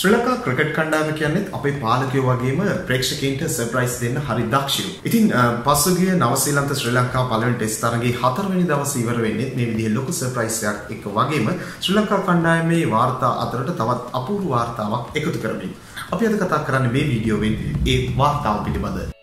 ශ්‍රී Lanka cricket කණ්ඩායම කියන්නේ අපේ පාලකයෝ වගේම ප්‍රේක්ෂකයින්ට සර්ප්‍රයිස් දෙන්න හරි දක්ෂයෝ. ඉතින් පසුගිය නවසීලන්ත ශ්‍රී ලංකා පළවෙනි ටෙස්ට් තරගයේ හතරවෙනි දවසේ ඉවර වෙන්නේ මේ විදිහේ ලොකු සර්ප්‍රයිස් එකක් එක්ක වගේම ශ්‍රී ලංකා කණ්ඩායමේ වාර්තා අතරට තවත් අපූර්ව වාර්තාවක් එකතු කරමින්. අපි අද කතා කරන්නේ මේ වීඩියෝවෙන් ඒ වාර්තාව පිළිබඳව.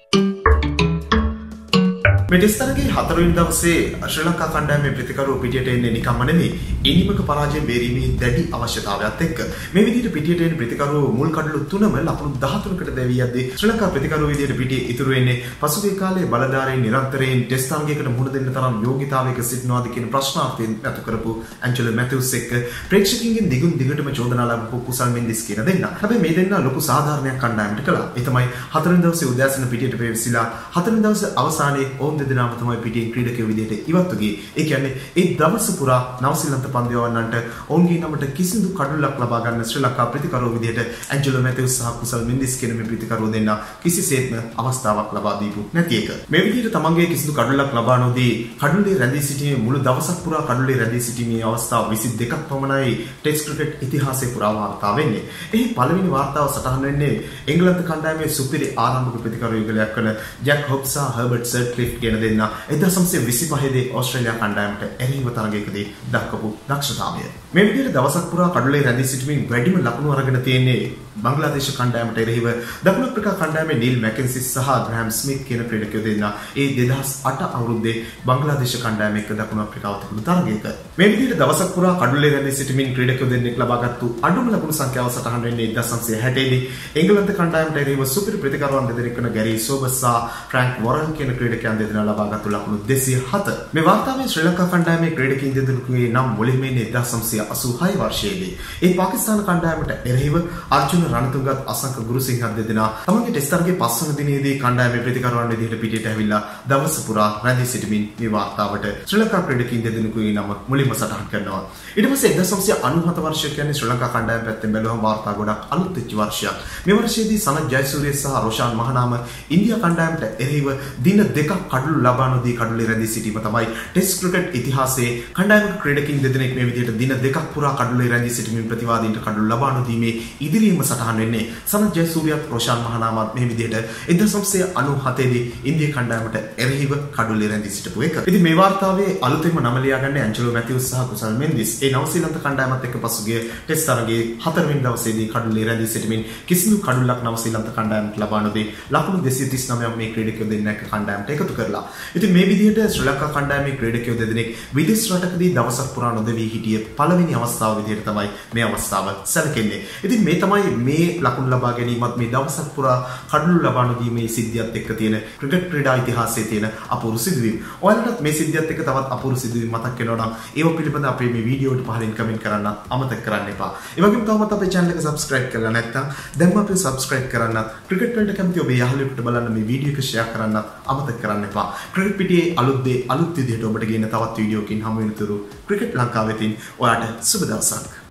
මේ ටෙස්ට් තරගයේ හතරවෙනි දවසේ ශ්‍රී ලංකා කණ්ඩායමේ ප්‍රතිකරුව පිටියට එන්නේ නිකම්ම නෙමෙයි. ඉනිමක පරාජයෙන් බේරීමේ දැඩි අවශ්‍යතාවයත් එක්ක. මේ විදිහට පිටියට එන ප්‍රතිකරුව මුල් කඩලු තුනම ලකුණු 13කට දැවී යද්දී ශ්‍රී ලංකා ප්‍රතිකරුව විදිහට පිටියේ ඉතුරු වෙන්නේ පසුගිය කාලේ බලධාරීන් නිරන්තරයෙන් ටෙස්ට් තරගයකට මුහුණ දෙන්න තරම් යෝග්‍යතාවයක සිටිනවාද කියන ප්‍රශ්නාර්ථයෙන් නතු කරපු ඇන්ජලෝ මැතිව්ස් එක්ක ප්‍රේක්ෂකින්ගෙන් දිගුන් දිගටම චෝදනා ලබපු කුසල් මෙන්ඩිස් කියන දෙන්න. හැබැයි මේ දෙන්න ලොකු සාධාරණයක් කණ්ඩායමට කළා. ඒ තමයි හතරවෙනි දවසේ උදෑසන පිටියට පෙවිසිලා හතරවෙනි දවසේ අවසානයේ ඔවුන් ඔවුන් දෙදෙනාම තමයි පිටින් ක්‍රීඩකයෝ විදිහට ඉවත්තු ගියේ. ඒ කියන්නේ ඒ දවස පුරා නවසීලන්ත පන්දුවවන්නන්ට ඔවුන්ගේ නමට කිසිදු කඩුල්ලක් ලබා ගන්න ශ්‍රී ලංකා ප්‍රතිකරුවෝ විදිහට ඇන්ජලෝ මැතිව්ස් සහ කුසල් මෙන්ඩිස් කියන මේ ප්‍රතිකරුවෝ දෙන්න කිසිසේත්ම අවස්ථාවක් ලබා දීපු නැති එක. මේ විදිහට තමන්ගේ කිසිදු කඩුල්ලක් ලබා නොදී කඩුල්ලේ රැඳී සිටීමේ මුළු දවසක් පුරා කඩුල්ලේ රැඳී සිටීමේ අවස්ථාව 22ක් පමණයි ටෙස්ට් ක්‍රිකට් ඉතිහාසයේ පුරා වාර්තා වෙන්නේ. එහි පළවෙනි වාර්තාව සටහන් වෙන්නේ එංගලන්ත කණ්ඩායමේ සුපිරි ආරම්භක ප්‍රතිකරු යුගලයක් වන ජැක් හොබ් සහ හර්බර්ට් සර්ට්ලිෆ් කියන දෙන්නා 1925 දී ඕස්ට්‍රේලියා කණ්ඩායමට එරෙහිව තරගයකදී දක්වපු දක්ෂතාවය. මේ විදිහට දවසක් පුරා කඩුලේ රැඳී සිටමින් වැඩිම ලකුණු අරගෙන තියෙන්නේ බංග්ලාදේශ කණ්ඩායමට එරෙහිව දකුණු අප්‍රිකා කණ්ඩායමේ නීල් මැකන්සිස් සහ ග්‍රෑම් ස්මිත් කියන ක්‍රීඩකයෝ දෙන්නා ඒ 2008 අවුරුද්දේ බංග්ලාදේශ කණ්ඩායම එක්ක දකුණු අප්‍රිකාව තිබුණු තරගයක. මේ විදිහට දවසක් පුරා කඩුලේ රැඳී සිටමින් ක්‍රීඩකයෝ දෙන්නෙක් ලබාගත්තු අඩුම ලකුණු සංඛ්‍යාව සටහන් වෙන්නේ 1960 දී එංගලන්ත කණ්ඩායමට එරෙහිව සුපිරි ප්‍රතිකරුවන් දෙදෙනෙක් වන ගැරි සෝබස් සහ ෆ්‍රැන්ක් වොරන් කියන ක්‍රීඩකයන් දෙදෙනා ලබාගත්තු ලකුණු 207. මේ වාර්තාවේ ශ්‍රී ලංකා කණ්ඩායමේ ක්‍රීඩකයින් දෙදෙනෙකුගේ නම් මුලින්ම එන්නේ 1986 වර්ෂයේදී. ඒ පාකිස්තාන කණ්ඩායමට එරෙහිව අර්ජුන රණතුංගත් අසංක ගුරුසිංහත් දෙදෙනා තමන්ගේ ටෙස්ට් තරගයේ පස්වන දිනේදී කණ්ඩායමේ ප්‍රතිකරුවන් විදිහට පිටියට ඇවිල්ලා දවස පුරා රැඳී සිටමින් මේ වාර්තාවට ශ්‍රී ලංකා ක්‍රීඩකයින් දෙදෙනෙකුගේ නම මුලින්ම සටහන් කරනවා. ඊට පස්සේ 1997 වර්ෂය කියන්නේ ශ්‍රී ලංකා කණ්ඩායම පැත්තෙන් බැලුවම වාර්තා ගොඩක් අලුත් වෙච්ච වර්ෂයක්. මේ වර්ෂයේදී සනත් ජයසූරිය සහ රොෂාන් මහනාම ඉන්දියා කණ්ඩායමට එරෙහිව දින දෙකක් කඩළු ලබා නොදී කඩුලේ රැඳී සිටීම තමයි ටෙස්ට් ක්‍රිකට් ඉතිහාසයේ කණ්ඩායමක ක්‍රීඩකින් දෙදෙනෙක් මේ විදිහට දින දෙකක් පුරා කඩුලේ රැඳී සිටීමෙන් ප්‍රතිවාදීන්ට කඩුලු ලබා නොදීමේ ඉදිරියේම සටහන් වෙන්නේ සනත් ජයසූරියත් රොෂාන් මහනාමත් මේ විදිහට 1997 දී ඉන්දියා කණ්ඩායමට එරෙහිව කඩුලේ රැඳී සිටපු එක. ඉතින් මේ වාර්තාවේ අලුතෙන්ම නම ලියාගන්නේ ඇන්ජලෝ මැතිව්ස් සහ කුසල් මෙන්ඩිස්. ඒ නවසීලන්ත කණ්ඩායමත් එක්ක පසුගිය ටෙස්ට් තරගයේ හතරවෙනි දවසේදී කඩුලේ රැඳී සිටමින් කිසිදු කඩුලක් නවසීලන්ත කණ්ඩායමට ලබා නොදී ලකුණු 239ක් මේ ක්‍රීඩකයෝ දෙන්නා එක්ක කණ්ඩායමට එකතු කරලා. ඉතින් මේ විදිහට ශ්‍රී ලංකා කණ්ඩායමේ ක්‍රීඩකයෝ දෙදෙනෙක් විදේශ රටකදී දවසක් පුරා නොදවී හිටිය පළවෙනි අවස්ථාව විදිහට තමයි මේ අවස්ථාව සැලකෙන්නේ. ඉතින් මේ තමයි මේ ලකුණු ලබා ගැනීමත් මේ දවසක් පුරා කඩලු ලබා නොදීමේ සිද්ධියත් එක්ක තියෙන ක්‍රිකට් ක්‍රීඩා ඉතිහාසයේ තියෙන අපූර්ව සිදුවීම්. ඔයාලටත් මේ සිද්ධියත් එක්ක තවත් අපූර්ව සිදුවීම් මතක් වෙනවා නම් ඒව පිළිබඳ අපේ මේ වීඩියෝට පහලින් කමෙන්ට් කරන්න අමතක කරන්න එපා. ඒ වගේම තවමත් අපේ channel එක subscribe කරලා නැත්නම් දැන්ම අපේ subscribe කරන්නත් ක්‍රිකට් වලට කැමති ඔබේ යාළුවෙකුට බලන්න මේ වීඩියෝ එක share කරන්නත් අමතක කරන්න එපා. ක්‍රිකට් පිටියේ අලුත් දේ අලුත් විදිහට ඔබට ගේන තවත් වීඩියෝකින් හමු වෙනතුරු ක්‍රිකට් ලංකාවෙතින් ඔයාට සුබ දවසක්.